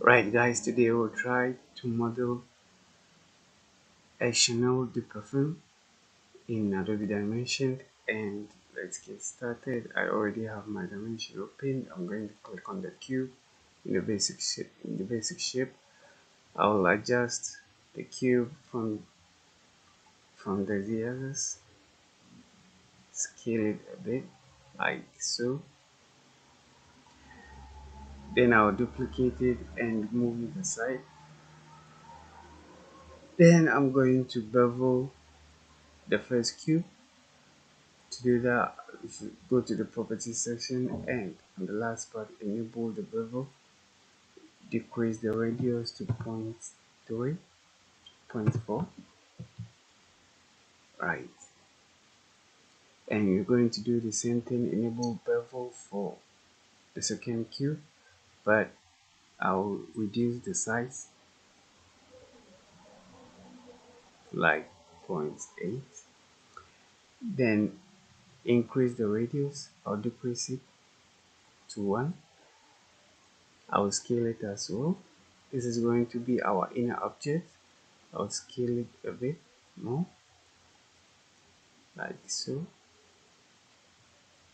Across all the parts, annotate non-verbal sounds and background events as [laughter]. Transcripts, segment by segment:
Right guys, today we'll try to model a Chanel de Parfum in Adobe Dimension and let's get started. I already have my dimension open. I'm going to click on the cube in the basic shape. In the basic shape, I will adjust the cube from from the z-axis, scale it a bit like so then I'll duplicate it and move it aside. Then I'm going to bevel the first cube to do that you go to the properties section and on the last part enable the bevel decrease the radius to 0.3 0.4 right. And you're going to do the same thing enable bevel for the second cube but I'll reduce the size like 0.8 then increase the radius I'll decrease it to 1 I'll scale it as well. This is going to be our inner object. I'll scale it a bit more like so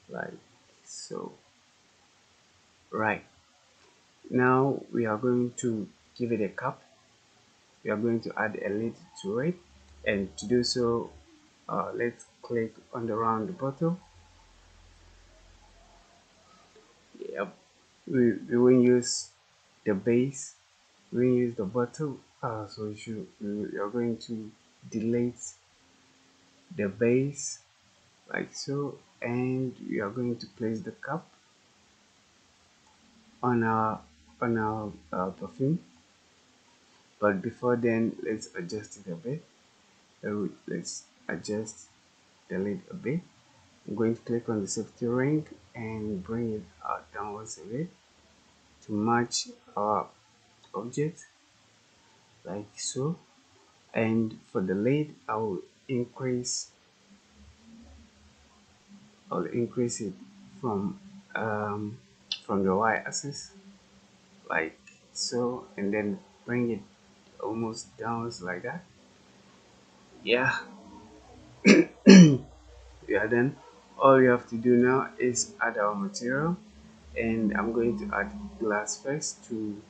like so. Right now we are going to give it a cap we are going to add a lid to it. And to do so uh, let's click on the round bottle. Yep. We, we will use the base. We will use the bottle. Uh, so you should, we are going to delete the base like so. And we are going to place the cap on our on our uh, perfume. But before then let's adjust it a bit. Uh, let's adjust the lid a bit. I'm going to click on the safety ring and bring it uh, downwards a bit to match our object like so. And for the lid I will increase I'll increase it from um, from the y-axis like so and then bring it almost down like that. Yeah. [coughs] Yeah then all you have to do now is add our material and I'm going to add glass first to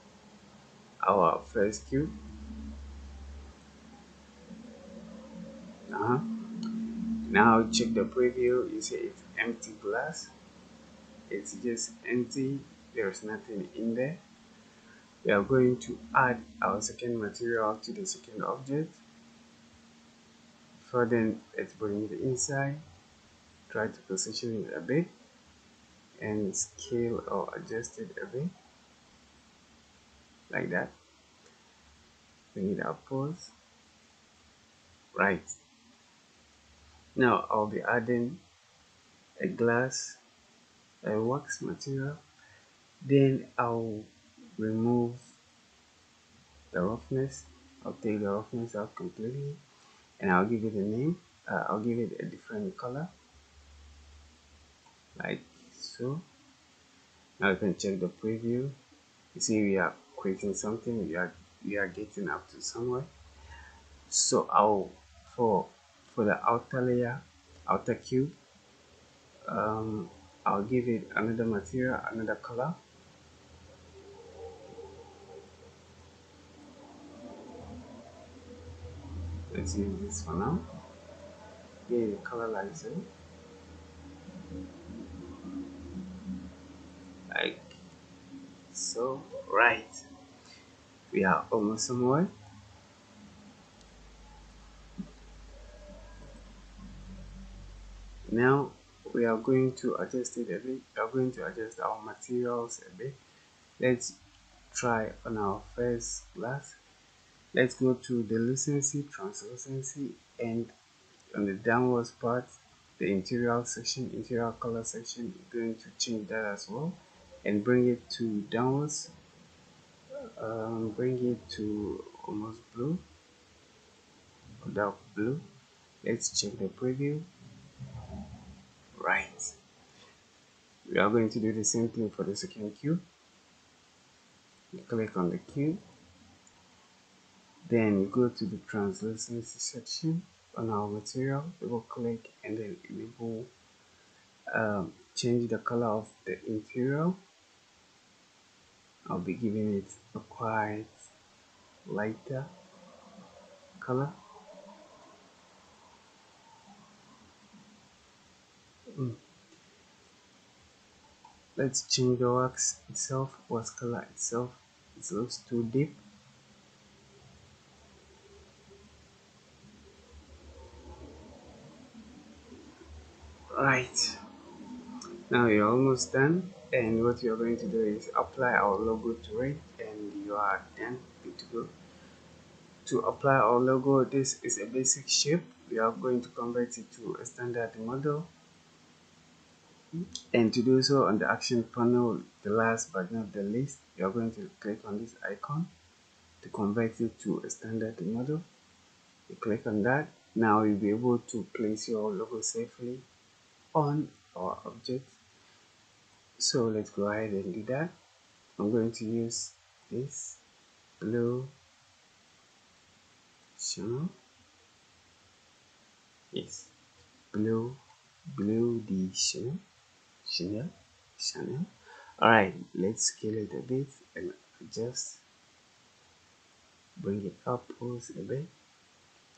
our first cube. Uh -huh. now check the preview. You see it's empty glass. It's just empty. There's nothing in there we are going to add our second material to the second object. For then let's bring it inside try to position it a bit and scale or adjust it a bit. Like that. Bring it up, upwards right. Now I'll be adding a glass a wax material. Then I'll remove the roughness I'll take the roughness out completely and I'll give it a name. Uh, I'll give it a different color. Like so. Now you can check the preview. You see we are creating something we are we are getting up to somewhere. So I'll for for the outer layer outer cube um, I'll give it another material another color let's use this for now. Color like so eh? like so. Right. We are almost somewhere. Now we are going to adjust it a bit. We are going to adjust our materials a bit. Let's try on our first glass let's go to the lucency translucency and on the downwards part the interior section interior color section we're going to change that as well and bring it to downwards. Um, bring it to almost blue dark blue. Let's check the preview. Right. We are going to do the same thing for the second cube click on the cube then go to the translucency section on our material double click and then enable um, change the color of the interior. I'll be giving it a quite lighter color. Mm. let's change the wax itself wax color itself. It looks too deep right now you're almost done and what you're going to do is apply our logo to it and you are done. Good to go. To apply our logo this is a basic shape. We are going to convert it to a standard model. And to do so on the action panel the last but not the least you are going to click on this icon to convert it to a standard model. You click on that. Now you'll be able to place your logo safely on our object. So let's go ahead and do that. I'm going to use this blue channel yes blue blue the channel channel channel all right let's scale it a bit and just bring it up pulse a bit.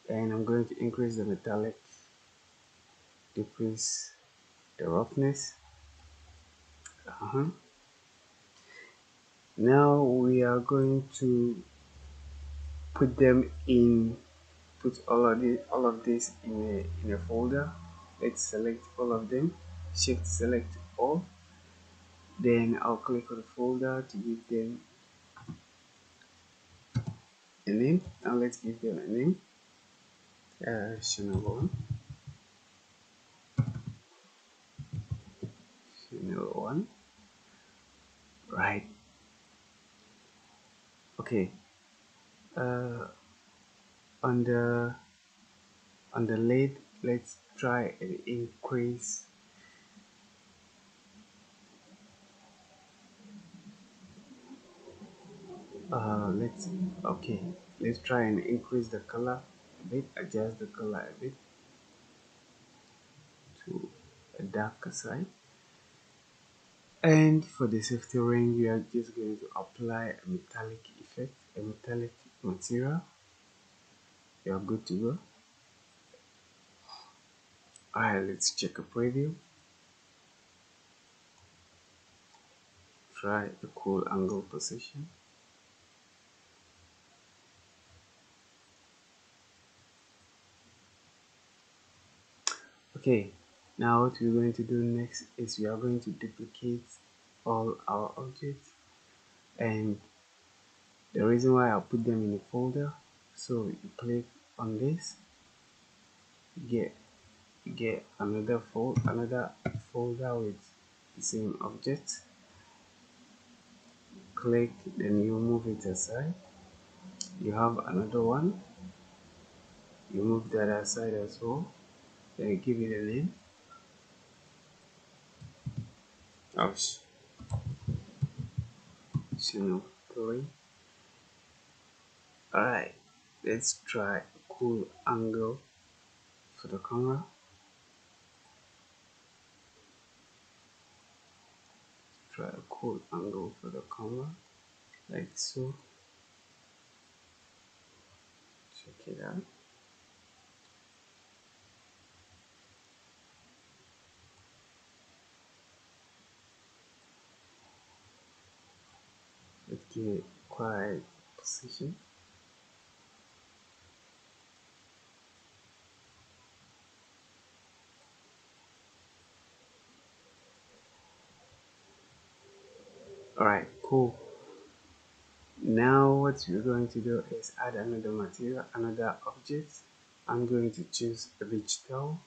And I'm going to increase the metallic decrease the roughness. Uh -huh. now we are going to put them in put all of this all of this in a in a folder. Let's select all of them. Shift select all. Then I'll click on the folder to give them a name. Now let's give them a name. Uh, channel 1 right? Okay uh, on the on the lid let's try and increase. Uh, let's okay let's try and increase the color a bit adjust the color a bit to a darker side and for the safety ring we are just going to apply a metallic effect a metallic material. You are good to go. Alright let's check a preview. Try a cool angle position. Okay now what we're going to do next is we are going to duplicate all our objects. And the reason why I put them in a folder so you click on this get get another fold another folder with the same object. Click then you move it aside. You have another one. You move that aside as well. Then give it a name Ouch. Channel 3 alright let's try a cool angle for the camera. Try a cool angle for the camera like so. Check it out give it quiet position alright cool. Now what we're going to do is add another material another object. I'm going to choose towel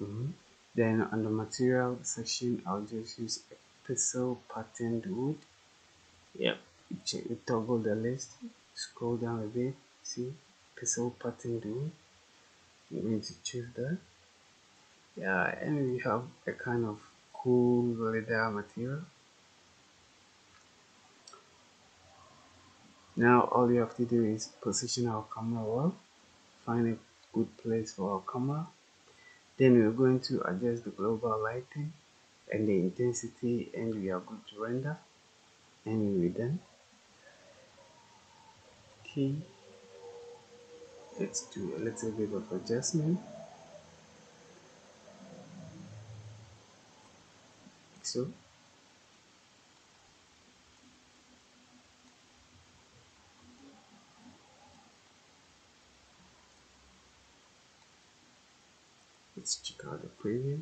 mm -hmm. then on the material section I'll just use a pencil patterned wood you toggle the list scroll down a bit see pencil patterned wood I'm to choose that yeah and we have a kind of cool leather material. Now all you have to do is position our camera well find a good place for our camera. Then we're going to adjust the global lighting and the intensity and we are good to render. And we're done okay let's do a little bit of adjustment. So let's check out the preview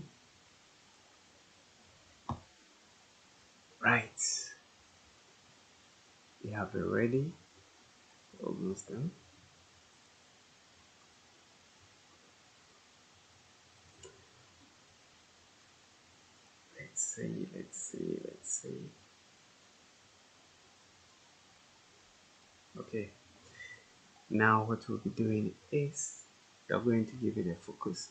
right we have already ready. Almost done. Let's see let's see let's see. Okay. Now what we'll be doing is we are going to give it a focus.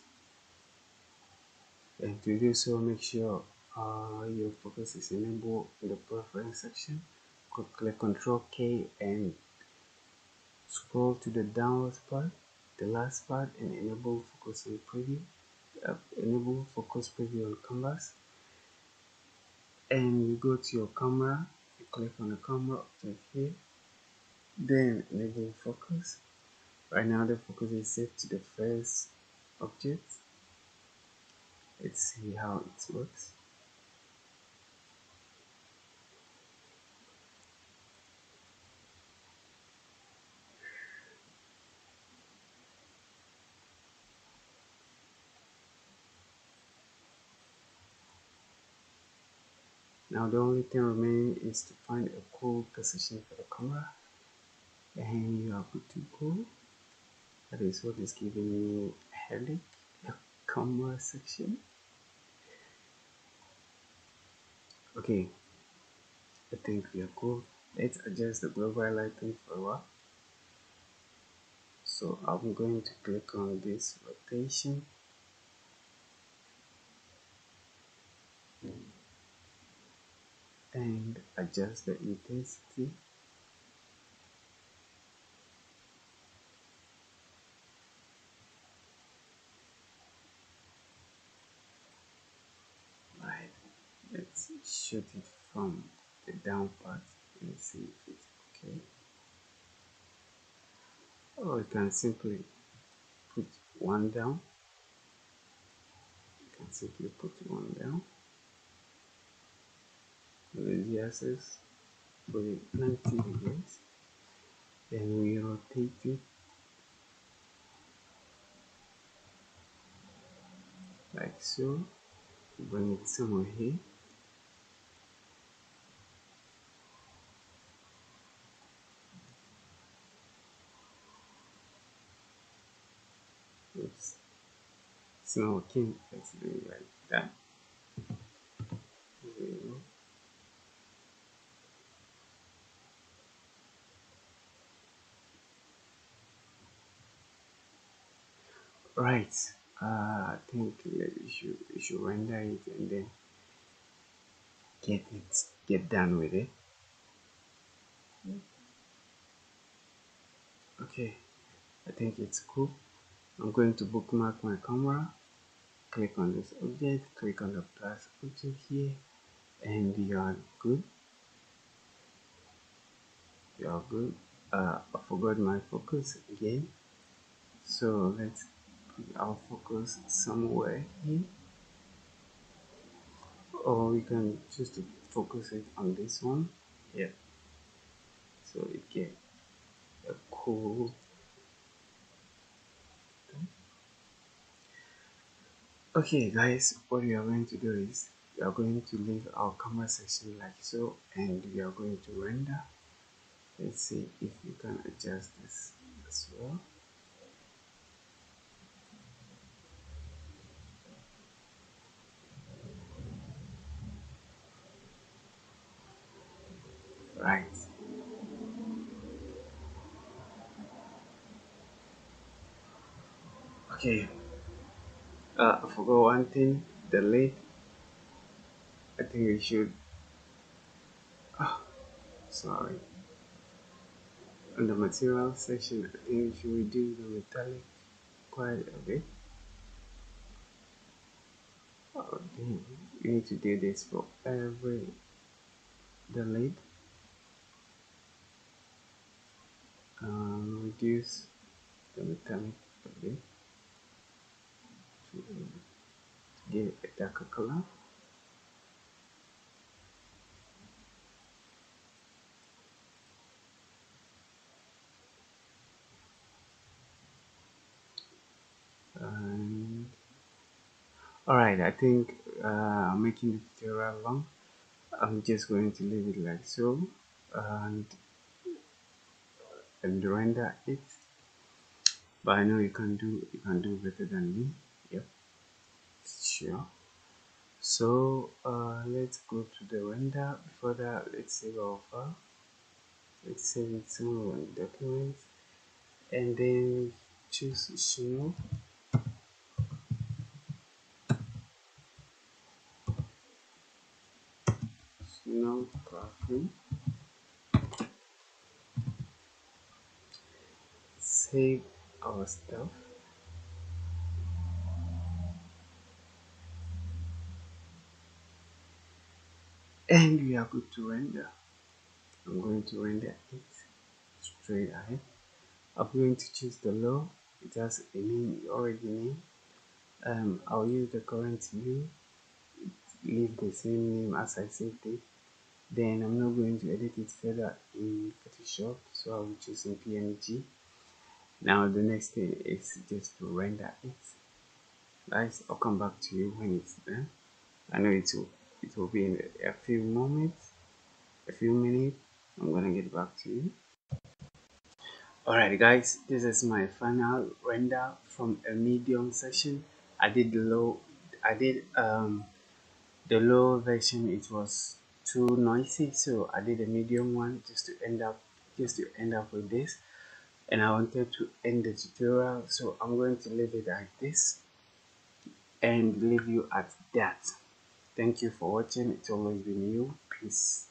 And to do so make sure uh, your focus is enabled in the preference section click Control K and scroll to the downwards part the last part and enable focus on preview uh, enable focus preview on canvas. And you go to your camera you click on the camera object here. Then enable focus. Right now the focus is set to the first object. Let's see how it works now the only thing remaining is to find a cool position for the camera and you are good to go that is what is giving me a headache the camera section. Okay I think we are cool. Let's adjust the global lighting for a while. So I'm going to click on this rotation and adjust the intensity. Right. Let's shoot it from the down part and see if it's okay. Or you can simply put one down. You can simply put one down the z-axis put it 90 degrees then we rotate it like so bring it somewhere here oops it's not working let's do it like that right uh, I think you should you should render it and then get it get done with it. Okay I think it's cool. I'm going to bookmark my camera. Click on this object click on the plus object here and you are good. You are good. Uh, I forgot my focus again. So let's our focus somewhere here or we can choose to focus it on this one. Yeah. So it get a cool. Okay guys what we are going to do is we are going to leave our camera section like so and we are going to render. Let's see if we can adjust this as well right okay uh, I forgot one thing delete. I think we should oh sorry on the material section, I think we should reduce the metallic quite a bit. Oh. You need to do this for every the lid. Um, reduce the metallic bit to give a darker color. And alright, I think uh, I'm making the tutorial long. I'm just going to leave it like so and and render it? But I know you can do you can do better than me. Yep. Sure. So uh, let's go to the render. Before that let's save our file. Let's save it in documents. And then choose snow snow graphic save our stuff and we are good to render I'm going to render it straight ahead. I'm going to choose the law. It has a name already name. Um, I'll use the current view leave the same name as I saved it. Then I'm not going to edit it further in Photoshop so I will choose in PNG now the next thing is just to render it guys I'll come back to you when it's done. I know it will it will be in a few moments a few minutes. I'm gonna get back to you. Alright guys this is my final render from a medium session. I did the low I did um the low version it was too noisy so I did a medium one just to end up just to end up with this and I wanted to end the tutorial so I'm going to leave it like this and leave you at that. Thank you for watching. It's always been you. Peace